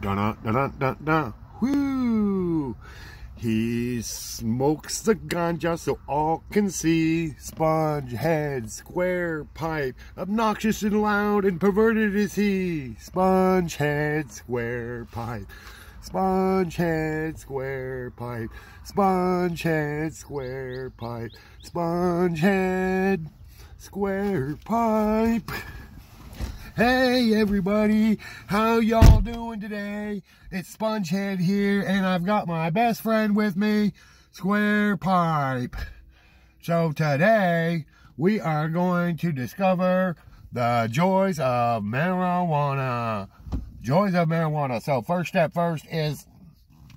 Dun dun dun dun dun. Whoo! He smokes the ganja so all can see. Sponge head, square pipe, obnoxious and loud and perverted is he. Sponge head, square pipe. Sponge head, square pipe. Sponge head, square pipe. Sponge head, square pipe. Hey everybody, how y'all doing today? It's Spongehead here and I've got my best friend with me, Square Pipe. So today we are going to discover the joys of marijuana. Joys of marijuana. So first step first is,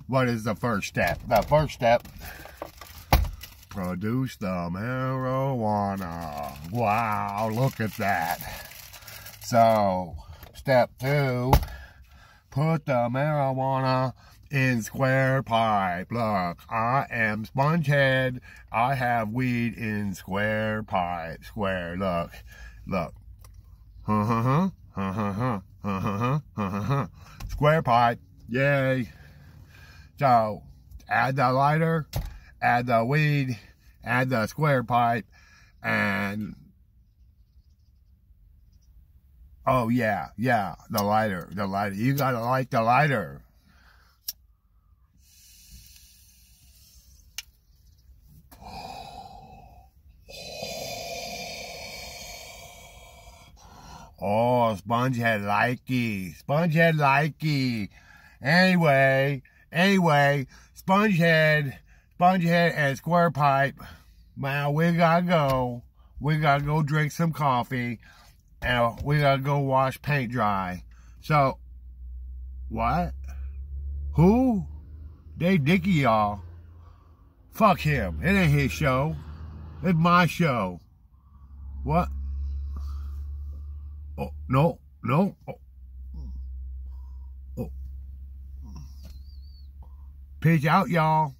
what is the first step? The first step, produce the marijuana. Wow, look at that. So, step two, put the marijuana in square pipe. Look, I am spongehead. I have weed in square pipe. Square, look, look. Uh-huh, uh-huh, uh-huh, uh-huh, Square pipe, yay. So, add the lighter, add the weed, add the square pipe, and Oh yeah, yeah, the lighter, the lighter. You gotta light the lighter. Oh, Spongehead likey, Spongehead likey. Anyway, anyway, Spongehead, Spongehead and Square Pipe. Now we gotta go. We gotta go drink some coffee and we gotta go wash paint dry. So, what? Who? Dave Dickey, y'all. Fuck him. It ain't his show. It's my show. What? Oh, no, no. Oh. oh. Out, y'all.